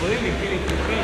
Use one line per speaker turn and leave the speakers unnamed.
podevi.